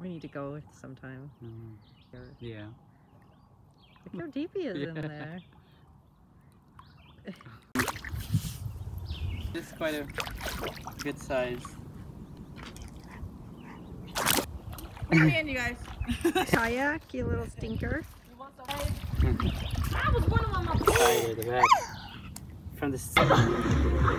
We need to go sometime. Mm -hmm. Yeah. Look how deep he is yeah. in there. this is quite a good size. Come in, you guys. Kayak, you little stinker. Was one of. From the